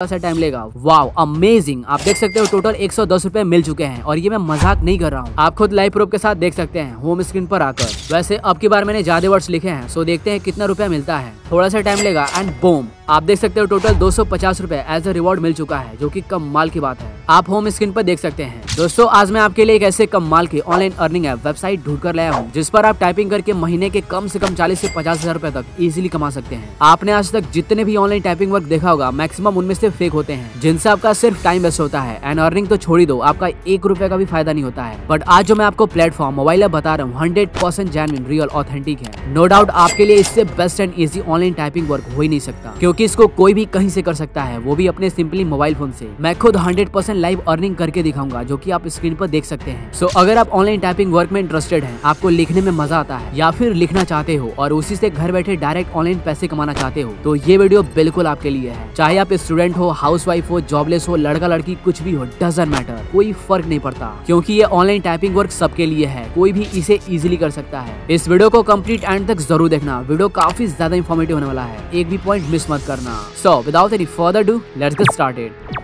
सा टाइम लेगा। वाव अमेजिंग आप देख सकते हो टोटल एक सौ मिल चुके हैं और ये मैं मज़ाक नहीं कर रहा हूँ। आप खुद लाइव प्रूफ के साथ देख सकते हैं होम स्क्रीन पर आकर। वैसे अब की बार मैंने ज़्यादा वर्ड्स लिखे हैं सो देखते हैं कितना रुपया मिलता है। थोड़ा सा टाइम लेगा एंड बोम आप देख सकते हो टोटल दो सौ पचास रूपए एज ए रिवॉर्ड मिल चुका है, जो की माल की बात है। आप होम स्क्रीन पर देख सकते हैं। दोस्तों, आज मैं आपके लिए एक ऐसे कम माल की ऑनलाइन अर्निंग ऐप वेबसाइट ढूंढ कर लाया हूँ, जिस पर आप टाइपिंग करके महीने के कम से कम चालीस से पचास हज़ार रूपए तक इजिली कमा सकते हैं। आपने आज तक जितने भी ऑनलाइन टाइपिंग वर्क देखा होगा मैक्सिमम उनमें से फेक होते हैं, जिनसे आपका सिर्फ़ टाइम वेस्ट होता है। एंड अर्निंग तो छोड़ दो, आपका एक रुपए का भी फ़ायदा नहीं होता है। बट आज जो मैं आपको प्लेटफॉर्म मोबाइल ऐप बता रहा हूँ हंड्रेड परसेंट रियल ऑथेंटिक है। नो डाउट आपके लिए इससे best and easy online typing work हो ही नहीं सकता, क्योंकि इसको कोई भी कहीं से कर सकता है वो भी अपने सिंपली मोबाइल फ़ोन से। मैं खुद हंड्रेड परसेंट लाइव अर्निंग करके दिखाऊँगा जो की आप स्क्रीन पर देख सकते हैं। सो so, अगर आप ऑनलाइन टाइपिंग वर्क में इंटरेस्टेड है आपको लिखने में मज़ा आता है या फिर लिखना चाहते हो और उसी से घर बैठे डायरेक्ट ऑनलाइन पैसे कमाना चाहते हो तो ये वीडियो बिल्कुल आपके लिए है। चाहे आप स्टूडेंट हो हाउस हो जॉबलेस हो लड़का लड़की कुछ भी हो डजेंट मैटर कोई फ़र्क नहीं पड़ता। क्योंकि ये ऑनलाइन टाइपिंग वर्क सबके लिए है कोई भी इसे इजिली कर सकता है। इस वीडियो को कंप्लीट एंड तक ज़रूर देखना। वीडियो काफ़ी ज़्यादा इन्फॉर्मेटिव होने वाला है। एक भी पॉइंट मिस मत करना so without any further do let's get started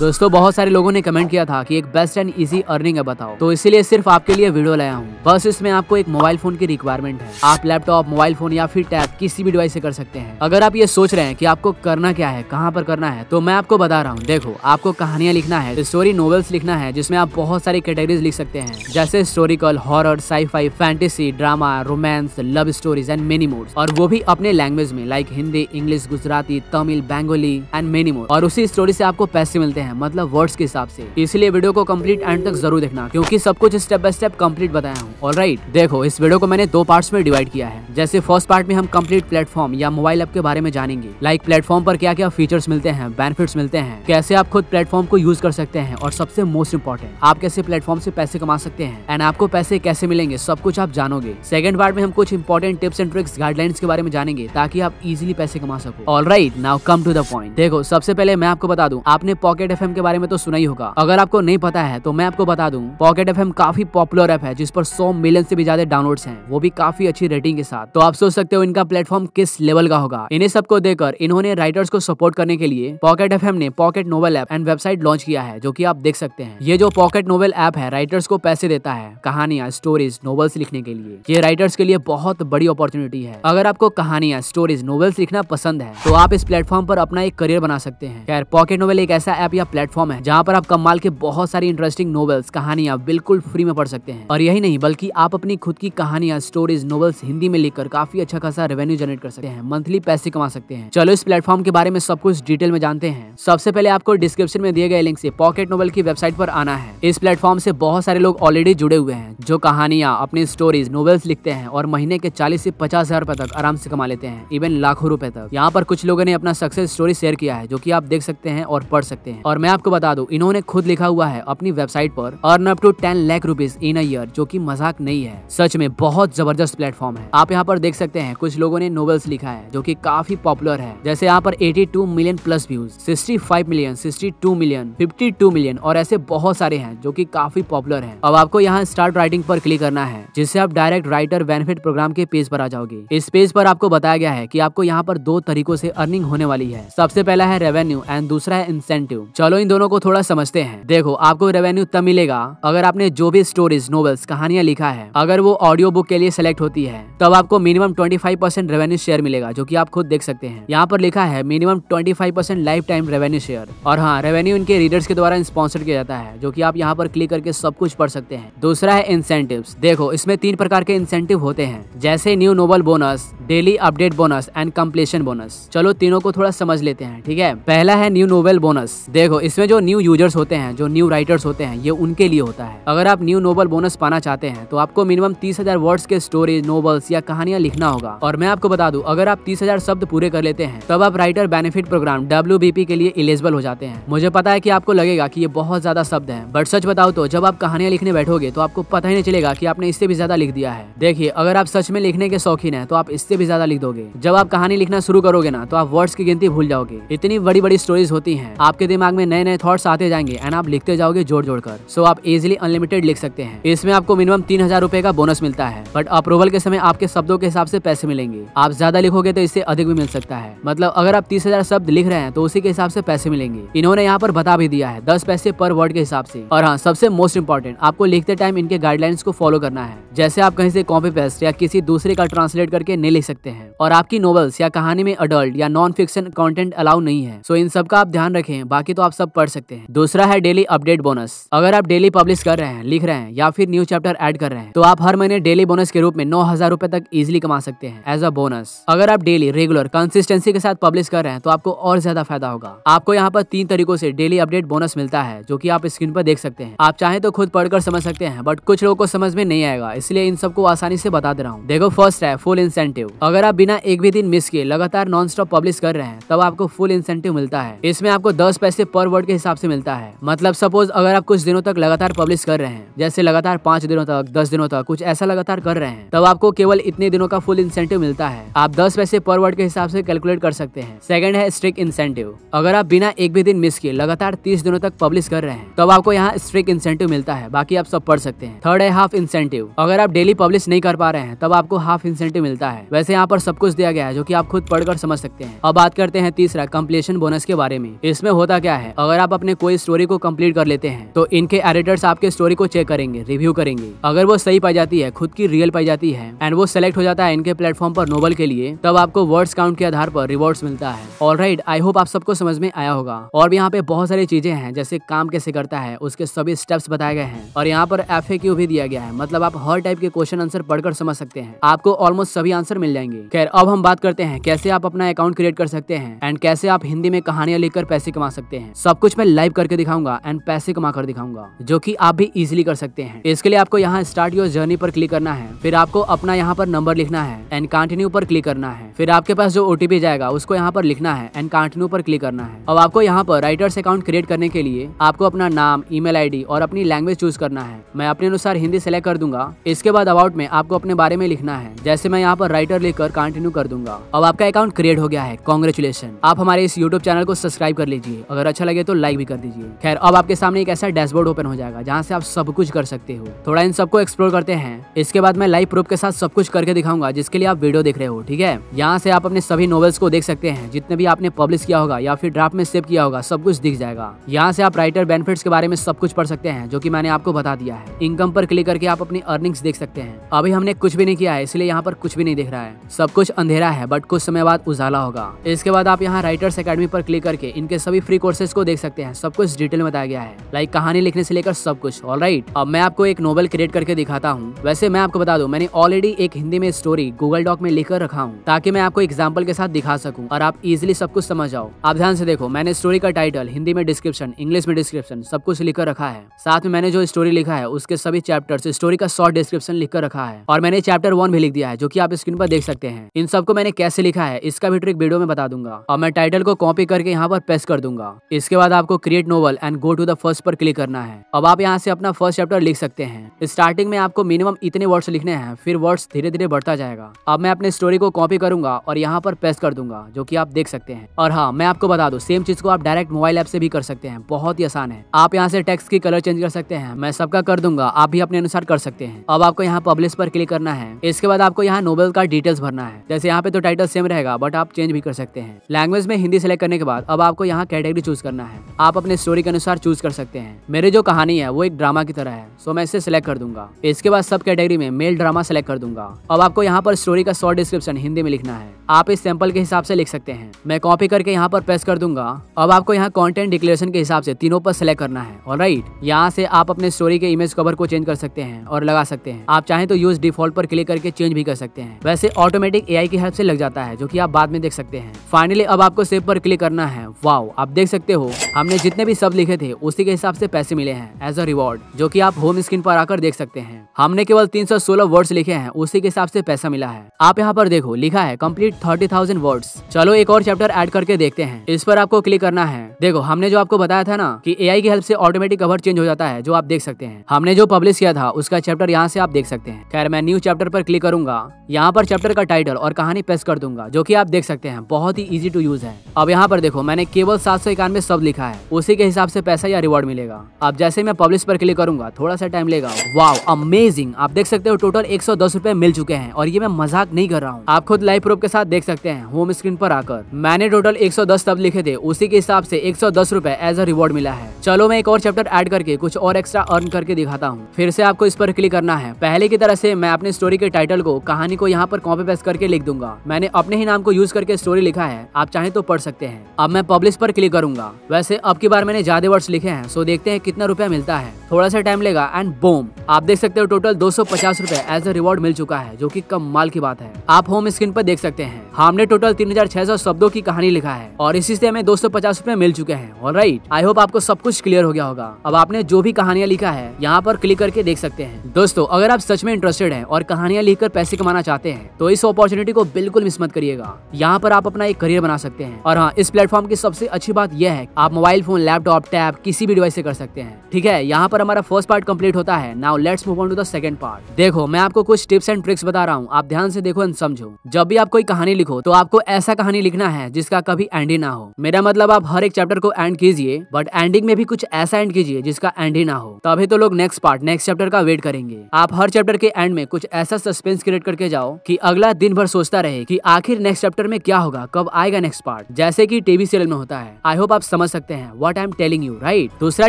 दोस्तों, बहुत सारे लोगों ने कमेंट किया था कि एक बेस्ट एंड इजी अर्निंग है, बताओ। तो इसीलिए सिर्फ़ आपके लिए वीडियो लाया हूँ। बस इसमें आपको एक मोबाइल फ़ोन की रिक्वायरमेंट है। आप लैपटॉप मोबाइल फ़ोन या फिर टैब किसी भी डिवाइस से कर सकते हैं। अगर आप ये सोच रहे हैं कि आपको करना क्या है, कहाँ पर करना है तो मैं आपको बता रहा हूँ। देखो, आपको कहानियाँ लिखना है स्टोरी नॉवेल्स लिखना है, जिसमें आप बहुत सारी कैटेगरीज लिख सकते हैं। जैसे historical horror scifi fantasy drama romance love stories and many more और वो भी अपने लैंग्वेज में like Hindi English Gujarati, Tamil, Bengali and many more और उसी स्टोरी से आपको पैसे मिलते हैं। मतलब वर्ड्स के हिसाब से। इसलिए वीडियो को कंप्लीट एंड तक ज़रूर देखना, क्योंकि सब कुछ स्टेप बाय स्टेप कंप्लीट बताया हूँ। और राइट देखो, इस वीडियो को मैंने दो पार्ट्स में डिवाइड किया है। जैसे फ़र्स्ट पार्ट में हम कंप्लीट प्लेटफॉर्म या मोबाइल ऐप के बारे में जानेंगे। लाइक प्लेटफॉर्म पर क्या क्या फीचर्स मिलते हैं बेनिफिट्स मिलते हैं, कैसे आप खुद प्लेटफॉर्म को यूज़ कर सकते हैं, और सबसे मोस्ट इंपॉर्टेंट आप कैसे प्लेटफॉर्म से पैसे कमा सकते हैं। एंड आपको पैसे कैसे मिलेंगे, सब कुछ आप जानोगे। सेकंड पार्ट में हम कुछ important tips and tricks guidelines के बारे में जानेंगे, ताकि आप इजिली पैसे कमा सको। All right now come to the point देखो, सबसे पहले मैं आपको बता दूँ, आपने पॉकेट एफ़ के बारे में तो सुना ही होगा। अगर आपको नहीं पता है तो मैं आपको बता दूँ पॉकेट एफएम काफ़ी पॉपुलर ऐप है, जिस पर 100 मिलियन से भी ज़्यादा डाउनलोड्स हैं। वो भी काफ़ी अच्छी रेटिंग के साथ। तो आप सोच सकते हो, इनका प्लेटफॉर्म किस लेवल का होगा? इन्हें सबको देकर इन्होंने राइटर्स को सपोर्ट करने के लिए पॉकेट एफएम ने Pocket Novel app and website launch किया है, जो की आप देख सकते हैं। ये जो पॉकेट नोवेल ऐप है राइटर्स को पैसे देता है कहानियाँ स्टोरीज नोवेल्स लिखने के लिए। ये राइटर्स के लिए बहुत बड़ी अपॉर्चुनिटी है। अगर आपको कहानियाँ स्टोरीज नोवेल्स लिखना पसंद है तो आप इस प्लेटफॉर्म पर अपना एक करियर बना सकते हैं। खैर पॉकेट नोवेल एक ऐसा ऐप या प्लेटफॉर्म है, जहाँ पर आप कमाल के बहुत सारी इंटरेस्टिंग नोवेल्स कहानियाँ बिल्कुल फ्री में पढ़ सकते हैं। और यही नहीं, बल्कि आप अपनी खुद की कहानियाँ स्टोरीज नोवेल्स हिंदी में लिखकर काफ़ी अच्छा खासा रेवेन्यू जनरेट कर सकते हैं मंथली पैसे कमा सकते हैं। चलो इस प्लेटफॉर्म के बारे में सब कुछ डिटेल में जानते हैं। सबसे पहले आपको डिस्क्रिप्शन में दिए गए लिंक से पॉकेट नोवेल की वेबसाइट पर आना है। इस प्लेटफॉर्म से बहुत सारे लोग ऑलरेडी जुड़े हुए हैं, जो कहानियाँ, अपनी स्टोरीज नोवेल्स लिखते हैं और महीने के चालीस से पचास हज़ार रुपए तक आराम से कमा लेते हैं इवन लाखों रुपए तक। यहाँ पर कुछ लोगों ने अपना सक्सेस स्टोरी शेयर किया है, जो की आप देख सकते हैं और पढ़ सकते हैं। और मैं आपको बता दूँ, इन्होंने खुद लिखा हुआ है अपनी वेबसाइट पर, earn up to ten lakh rupees in year, जो की मज़ाक नहीं है। सच में बहुत ज़बरदस्त प्लेटफॉर्म है। आप यहाँ पर देख सकते हैं, कुछ लोगों ने नोवेल्स लिखा है, जो की काफ़ी पॉपुलर है। जैसे यहाँ पर 82 million plus views 65 million 62 million 52 million और ऐसे बहुत सारे हैं, जो की काफ़ी पॉपुलर है। अब आपको यहाँ स्टार्ट राइटिंग पर क्लिक करना है, जिससे आप डायरेक्ट राइटर बेनिफिट प्रोग्राम के पेज पर आ जाओगे। इस पेज पर आपको बताया गया है कि आपको यहाँ पर दो तरीकों से अर्निंग होने वाली है। सबसे पहला है रेवेन्यू एंड दूसरा है इंसेंटिव। चलो इन दोनों को थोड़ा समझते हैं। देखो, आपको रेवेन्यू तब मिलेगा अगर आपने जो भी स्टोरीज नोवेल्स कहानियाँ लिखा है, अगर वो ऑडियो बुक के लिए सिलेक्ट होती है, तब आपको मिनिमम 25 परसेंट रेवेन्यू शेयर मिलेगा, जो कि आप खुद देख सकते हैं। यहाँ पर लिखा है minimum 25 percent lifetime revenue share और हाँ रेवेन्यू इनके रीडर्स के द्वारा स्पॉन्सर किया जाता है, जो की आप यहाँ पर क्लिक करके सब कुछ पढ़ सकते हैं। दूसरा है इंसेंटिव देखो, इसमें तीन प्रकार के इंसेंटिव होते हैं, जैसे new novel bonus daily update bonus and completion bonus चलो, तीनों को थोड़ा समझ लेते हैं, ठीक है? पहला है न्यू नोबल बोनस देखो इसमें जो न्यू यूज़र्स होते हैं, जो न्यू राइटर्स होते हैं, ये उनके लिए होता है। अगर आप न्यू नोबल बोनस पाना चाहते हैं तो आपको मिनिमम तीस हज़ार वर्ड्स के स्टोरीज नोवेल्स या कहानियाँ लिखना होगा। और मैं आपको बता दूँ, अगर आप तीस हज़ार शब्द पूरे कर लेते हैं, तब आप राइटर बेनिफिट प्रोग्राम डब्ल्यूबीपी के लिए इलिजिबल हो जाते हैं। मुझे पता है की आपको लगेगा की ये बहुत ज़्यादा शब्द है बट सच बताओ तो जब आप कहानियाँ लिखने बैठोगे तो आपको पता ही नहीं चलेगा की आपने इससे भी ज़्यादा लिख दिया है। देखिए, अगर आप सच में लिखने के शौकीन है तो आप इससे भी ज़्यादा लिख दोगे। जब आप कहानी लिखना शुरू करोगे ना तो आप वर्ड्स की गिनती भूल जाओगे। इतनी बड़ी बड़ी स्टोरीज होती है, आपके दिमाग में नए नए थॉट्स आते जाएँगे एंड आप लिखते जाओगे जोड़ जोड़ कर सो आप इजिली अनलिमिटेड लिख सकते हैं। इसमें आपको मिनिमम तीन हज़ार रुपए का बोनस मिलता है। बट अप्रूवल के समय आपके शब्दों के हिसाब से पैसे मिलेंगे। आप ज़्यादा लिखोगे तो इससे अधिक भी मिल सकता है। मतलब अगर आप तीस हज़ार शब्द लिख रहे हैं तो उसी के हिसाब से पैसे मिलेंगे। इन्होंने यहाँ पर बता भी दिया है, दस पैसे पर वर्ड के हिसाब से। और हाँ सबसे मोस्ट इंपॉर्टेंट आपको लिखते टाइम इनके गाइडलाइंस को फॉलो करना है। जैसे आप कहीं से कॉपी पेस्ट या किसी दूसरे का ट्रांसलेट करके नहीं लिख सकते हैं। और आपकी नॉवेल्स या कहानी में अडल्ट या नॉन फिक्शन कॉन्टेंट अलाउ नहीं है। सो इन सब का आप ध्यान रखें, बाकी तो आप सब पढ़ सकते हैं। दूसरा है डेली अपडेट बोनस। अगर आप डेली पब्लिश कर रहे हैं, लिख रहे हैं, या फिर न्यू चैप्टर एड कर रहे हैं तो आप हर महीने डेली बोनस के रूप में नौ हज़ार रूपए तक इजिली कमा सकते हैं एज अ बोनस अगर आप डेली रेगुलर कंसिस्टेंसी के साथ पब्लिश कर रहे हैं तो आपको और ज़्यादा फ़ायदा होगा। आपको यहाँ पर तीन तरीकों से डेली अपडेट बोनस मिलता है, जो की आप स्क्रीन पर देख सकते हैं। आप चाहे तो खुद पढ़कर समझ सकते हैं बट कुछ लोगों को समझ में नहीं आएगा, इसलिए इन सबको आसानी से बता दे रहा हूँ। देखो फ़र्स्ट है फुल इंसेंटिव अगर आप बिना एक भी दिन मिस किए लगातार नॉन स्टॉप पब्लिश कर रहे हैं, तब आपको फुल इंसेंटिव मिलता है। इसमें आपको दस पैसे पर वर्ड के हिसाब से मिलता है। मतलब सपोज़ अगर आप कुछ दिनों तक लगातार पब्लिश कर रहे हैं, जैसे लगातार पाँच दिनों तक, दस दिनों तक, कुछ ऐसा लगातार कर रहे हैं, तब आपको केवल इतने दिनों का फुल इंसेंटिव मिलता है। आप दस पैसे पर वर्ड के हिसाब से कैलकुलेट कर सकते हैं। सेकंड है स्ट्रिक इंसेंटिव अगर आप बिना एक भी दिन मिस किए लगातार तीस दिनों तक पब्लिश कर रहे हैं, तब आपको यहाँ स्ट्रिक इंसेंटिव मिलता है। बाकी आप सब पढ़ सकते हैं। थर्ड है हाफ़ इंसेंटिव अगर आप डेली पब्लिश नहीं कर पा रहे हैं, तब आपको हाफ़ इंसेंटिव मिलता है। वैसे यहाँ पर सब कुछ दिया गया है, जो की आप खुद पढ़कर समझ सकते हैं। अब बात करते हैं तीसरा कम्प्लीशन बोनस के बारे में। इसमें होता क्या है। अगर आप अपने कोई स्टोरी को कंप्लीट कर लेते हैं तो इनके एडिटर्स आपके स्टोरी को चेक करेंगे रिव्यू करेंगे। अगर वो सही पाई जाती है, खुद की रियल पाई जाती है एंड वो सेलेक्ट हो जाता है इनके प्लेटफॉर्म पर नोबल के लिए, तब आपको वर्ड्स काउंट के आधार पर रिवॉर्ड्स मिलता है। राइट आई होप आप सबको समझ में आया होगा। और भी यहाँ पे बहुत सारी चीज़ें हैं, जैसे काम कैसे करता है, उसके सभी स्टेप्स बताए गए हैं। और यहाँ पर FAQ भी दिया गया है मतलब आप हर टाइप के क्वेश्चन आंसर पढ़कर समझ सकते हैं। आपको ऑलमोस्ट सभी आंसर मिल जाएँगे। खैर, अब हम बात करते हैं, कैसे आप अपना अकाउंट क्रिएट कर सकते हैं एंड कैसे आप हिंदी में कहानियाँ लिखकर पैसे कमा सकते हैं। सब कुछ मैं लाइव करके दिखाऊँगा एंड पैसे कमा कर दिखाऊँगा, जो की आप भी इजिली कर सकते हैं। इसके लिए आपको यहाँ स्टार्ट योर जर्नी पर क्लिक करना है। फिर आपको अपना यहाँ पर नंबर लिखना है एंड कंटिन्यू पर क्लिक करना है। फिर आपके पास जो ओटीपी जाएगा, उसको यहाँ पर लिखना है एंड कंटिन्यू पर क्लिक करना है। अब आपको यहाँ पर राइटर्स अकाउंट क्रिएट करने के लिए आपको अपना नाम ईमेल आईडी और अपनी लैंग्वेज चूज़ करना है। मैं अपने अनुसार हिंदी सेलेक्ट कर दूँगा। इसके बाद अबाउट में आपको अपने बारे में लिखना है। जैसे मैं यहाँ पर राइटर लिखकर कंटिन्यू कर दूँगा। अब आपका अकाउंट क्रिएट हो गया है। कॉन्ग्रेचुलेशन आप हमारे इस यूट्यूब चैनल को सब्सक्राइब कर लीजिए। अगर अच्छा लगे तो लाइक भी कर दीजिए। खैर, अब आपके सामने एक ऐसा डैशबोर्ड ओपन हो जाएगा जहाँ से आप सब कुछ कर सकते हो। थोड़ा इन सबको एक्सप्लोर करते हैं। इसके बाद मैं लाइव प्रूफ के साथ सब कुछ करके दिखाऊँगा, जिसके लिए आप वीडियो देख रहे हो, ठीक है? यहाँ से आप अपने सभी नॉवेल्स को देख सकते हैं, जितने भी आपने पब्लिश किया होगा या फिर ड्राफ्ट में सेव किया होगा, सब कुछ दिख जाएगा। यहाँ से आप राइटर बेनिफिट्स के बारे में सब कुछ पढ़ सकते हैं, जो की मैंने आपको बता दिया है। इनकम पर क्लिक करके आप अपनी अर्निंग्स देख सकते हैं। अभी हमने कुछ भी नहीं किया है, इसलिए यहाँ पर कुछ भी नहीं दिख रहा है। सब कुछ अंधेरा है बट कुछ समय बाद उजाला होगा। इसके बाद आप यहाँ राइटर्स अकेडमी पर क्लिक करके इनके सभी फ्री कोर्सेज को देख सकते हैं। सब कुछ डिटेल में बताया गया है। लाइक कहानी लिखने से लेकर सब कुछ। ऑल राइट अब मैं आपको एक नोवेल क्रिएट करके दिखाता हूँ। वैसे मैं आपको बता दूँ, मैंने ऑलरेडी एक हिंदी में स्टोरी गूगल डॉक में लिखकर रखा हूँ, ताकि मैं आपको एग्ज़ाम्पल के साथ दिखा सकूँ और आप इजिली सब कुछ समझ जाओ। आप ध्यान से देखो, मैंने स्टोरी का टाइटल हिंदी में डिस्क्रिप्शन इंग्लिश में डिस्क्रिप्शन सब कुछ लिखकर रखा है। साथ में मैंने जो स्टोरी लिखा है, उसके सभी चैप्टर स्टोरी का शॉर्ट डिस्क्रिप्शन लिखकर रखा है। और मैंने चैप्टर वन भी लिख दिया है, जो की आप स्क्रीन पर देख सकते हैं। इन सबको मैंने कैसे लिखा है, इसका भी ट्रिक वीडियो में बता दूँगा। और मैं टाइटल को कॉपी करके यहाँ पर पेस्ट कर दूँगा। इसके बाद आपको create novel and go to the first पर क्लिक करना है। अब आप यहाँ से अपना फ़र्स्ट चैप्टर लिख सकते हैं। स्टार्टिंग में आपको मिनिमम इतने वर्ड्स लिखने हैं, फिर वर्ड्स धीरे धीरे बढ़ता जाएगा। अब मैं अपने स्टोरी को कॉपी करूँगा और यहाँ पर पेस्ट कर दूँगा, जो की आप देख सकते हैं। और हाँ मैं आपको बता दूँ सेम चीज़ को आप डायरेक्ट मोबाइल ऐप से भी कर सकते हैं। बहुत ही आसान है। आप यहाँ से टेक्स्ट की कलर चेंज कर सकते हैं। मैं सबका कर दूँगा, आप भी अपने अनुसार कर सकते हैं। अब आपको यहाँ पब्लिश पर क्लिक करना है। इसके बाद आपको यहाँ नोबल का डिटेल्स भरना है। जैसे यहाँ पे तो टाइटल सेम रहेगा बट आप चेंज भी कर सकते हैं। लैंग्वेज में हिंदी सेलेक्ट करने के बाद, अब आपको यहाँ कैटेगरी चूज़ करना है। आप अपने स्टोरी के अनुसार चूज़ कर सकते हैं। मेरे जो कहानी है, वो एक ड्रामा की तरह है सो मैं इसे सिलेक्ट कर दूँगा। इसके बाद सब कैटेगरी में मेल ड्रामा सेलेक्ट कर दूँगा। अब आपको यहाँ पर स्टोरी का शॉर्ट डिस्क्रिप्शन हिंदी में लिखना है। आप इस सैंपल के हिसाब से लिख सकते हैं। मैं कॉपी करके यहाँ पर प्रेस कर दूँगा। अब आपको यहाँ कॉन्टेंट डिक्लेरेशन के हिसाब से तीनों पर सिलेक्ट करना है। और राइट यहाँ से आप अपने स्टोरी के इमेज कवर को चेंज कर सकते हैं और लगा सकते हैं। आप चाहें तो यूज़ डिफ़ॉल्ट पर क्लिक करके चेंज भी कर सकते हैं। वैसे ऑटोमेटिक एआई की हेल्प से लग जाता है, जो की आप बाद में देख सकते हैं। फाइनली अब आपको सेव पर क्लिक करना है। वाओ आप देख सकते हो हमने जितने भी सब लिखे थे उसी के हिसाब से पैसे मिले हैं एज अ रिवॉर्ड जो कि आप होम स्क्रीन पर आकर देख सकते हैं। हमने केवल 316 वर्ड्स लिखे हैं उसी के हिसाब से पैसा मिला है। आप यहाँ पर देखो लिखा है कंप्लीट 30,000 वर्ड्स चलो एक और चैप्टर ऐड करके देखते हैं। इस पर आपको क्लिक करना है। देखो हमने जो आपको बताया था ना कि एआई की हेल्प से ऑटोमेटिक कवर चेंज हो जाता है जो आप देख सकते हैं। हमने जो पब्लिश किया था उसका चैप्टर यहाँ से आप देख सकते हैं। खैर मैं न्यू चैप्टर पर क्लिक करूँगा। यहाँ पर चैप्टर का टाइटल और कहानी पेश कर दूँगा जो की आप देख सकते हैं बहुत ही इजी टू यूज़ है। अब यहाँ पर देखो मैंने केवल सात सौ इक्यानवे सब लिखा है। उसी के हिसाब से पैसा या रिवॉर्ड मिलेगा। अब जैसे मैं पब्लिश पर क्लिक करूँगा, थोड़ा सा टाइम लेगा। वाओ अमेजिंग आप देख सकते हो टोटल एक सौ मिल चुके हैं और ये मैं मज़ाक नहीं कर रहा हूँ। आप खुद लाइव प्रूफ के साथ देख सकते हैं होम स्क्रीन पर आकर। मैंने टोटल एक सौ लिखे थे, उसी के हिसाब से एक सौ एज अ रिवॉर्ड मिला है। चलो मैं एक और चैप्टर एड करके कुछ और एक्स्ट्रा अर्न करके दिखाता हूँ। फिर से आपको इस पर क्लिक करना है। पहले की तरह से मैं अपने स्टोरी के टाइटल को, कहानी को यहाँ पर कॉपी पेस्ट करके लिख दूँगा। मैंने अपने ही नाम को यूज़ करके स्टोरी लिखा है। आप चाहे तो पढ़ सकते हैं। अब मैं पब्लिश पर क्लिक करूँगा। वैसे अब की बार मैंने ज़्यादा वर्ड्स लिखे हैं सो देखते हैं कितना रुपया मिलता है। थोड़ा सा टाइम लेगा एंड बोम आप देख सकते हो टोटल दो सौ पचास एज अ रिवॉर्ड मिल चुका है, जो की माल की बात है। आप होम स्क्रीन पर देख सकते हैं। हमने टोटल तीन हज़ार छह सौ शब्दों की कहानी लिखा है और इसी से हमें दो सौ मिल चुके हैं। और राइट आई होप आपको सब कुछ क्लियर हो गया होगा। अब आपने जो भी कहानियाँ लिखा है, यहाँ पर क्लिक करके देख सकते हैं। दोस्तों, अगर आप सच में इंटरेस्टेड है और कहानियाँ लिखकर पैसे कमाना चाहते हैं तो इस अपॉर्चुनिटी को बिल्कुल मिस मत करिएगा। यहाँ पर आप अपना एक करियर बना सकते हैं। और हाँ इस प्लेटफॉर्म की सबसे अच्छी बात यह है, आप मोबाइल फ़ोन लैपटॉप टैब किसी भी डिवाइस से कर सकते हैं। ठीक है? यहाँ पर हमारा फ़र्स्ट पार्ट कंप्लीट होता है। Now let's move on to the second part देखो, मैं आपको कुछ टिप्स एंड ट्रिक्स बता रहा हूँ। आप ध्यान से देखो एंड समझो। जब भी आप कोई कहानी लिखो तो आपको ऐसा कहानी लिखना है जिसका कभी एंड ही ना हो। मेरा मतलब आप हर एक चैप्टर को एंड कीजिए बट एंडिंग में भी कुछ ऐसा एंड कीजिए जिसका एंड ही ना हो। तभी तो लोग नेक्स्ट पार्ट नेक्स्ट चैप्टर का वेट करेंगे। आप हर चैप्टर के एंड में कुछ ऐसा सस्पेंस क्रिएट करके जाओ कि अगला दिन भर सोचता रहे कि आखिर नेक्स्ट चैप्टर में क्या होगा, कब आएगा नेक्स्ट पार्ट जैसे कि टीवी सीरियल में होता है। आई होप आप समझ सकते हैं what I am telling you right दूसरा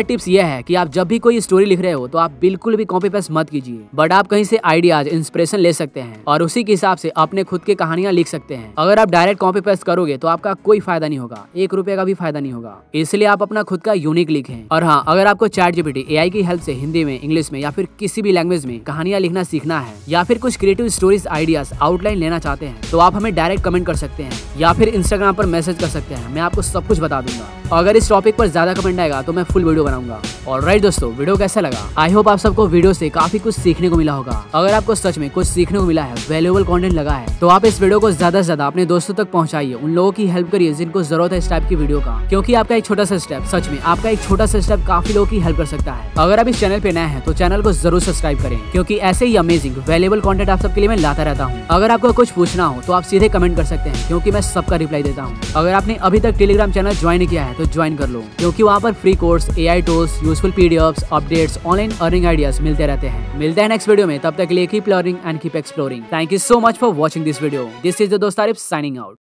टिप्स ये है कि आप जब भी कोई स्टोरी लिख रहे हो तो आप बिल्कुल भी कॉपी पेस्ट मत कीजिए। बट आप कहीं से आइडियाज़ इंस्पिरेशन ले सकते हैं और उसी के हिसाब से अपने खुद के कहानियाँ लिख सकते हैं। अगर आप डायरेक्ट कॉपी पेस्ट करोगे तो आपका कोई फ़ायदा नहीं होगा, एक रुपए का भी फ़ायदा नहीं होगा। इसलिए आप अपना खुद का यूनिक लिखे। और हाँ अगर आपको चैट जीपीटी एआई की हेल्प से हिंदी में इंग्लिश में, या फिर किसी भी लैंग्वेज में कहानियाँ लिखना सीखना है, या फिर कुछ क्रिएटिव स्टोरीज आइडियाज़ आउटलाइन लेना चाहते हैं तो आप हमें डायरेक्ट कमेंट कर सकते हैं, या फिर इंस्टाग्राम पर मैसेज कर सकते हैं। मैं आपको सब कुछ बता दूँगा। अगर इस टॉपिक पर ज़्यादा कमेंट आएगा तो मैं फुल वीडियो बनाऊँगा। और राइट दोस्तों वीडियो कैसा लगा? आई होप आप सबको वीडियो से काफ़ी कुछ सीखने को मिला होगा। अगर आपको सच में कुछ सीखने को मिला है वैल्यूबल कंटेंट लगा है तो आप इस वीडियो को ज़्यादा से ज़्यादा अपने दोस्तों तक पहुंचाइए, उन लोगों की हेल्प करिए जिनको ज़रूरत है इस टाइप की वीडियो का। क्योंकि आपका एक छोटा सा स्टेप सच में, आपका एक छोटा सा स्टेप काफ़ी लोगों की हेल्प कर सकता है। अगर आप इस चैनल पे नए हैं तो चैनल को ज़रूर सब्सक्राइब करें, क्योंकि ऐसे ही अमेजिंग वैल्यूबल कॉन्टेंट आप सबके लिए मैं लाता रहता हूँ। अगर आपको कुछ पूछना हो तो आप सीधे कमेंट कर सकते हैं, क्योंकि मैं सबका रिप्लाई देता हूँ। अगर आपने अभी तक टेलीग्राम चैनल ज्वाइन किया है तो ज्वाइन कर लो, क्योंकि वहाँ पर free course A I tools useful PDF updates online earning ideas मिलते रहते हैं। मिलते हैं नेक्स्ट वीडियो में, तब तक लिए keep learning and keep exploring thank you so much for watching this video this is the दोस्त साइनिंग आउट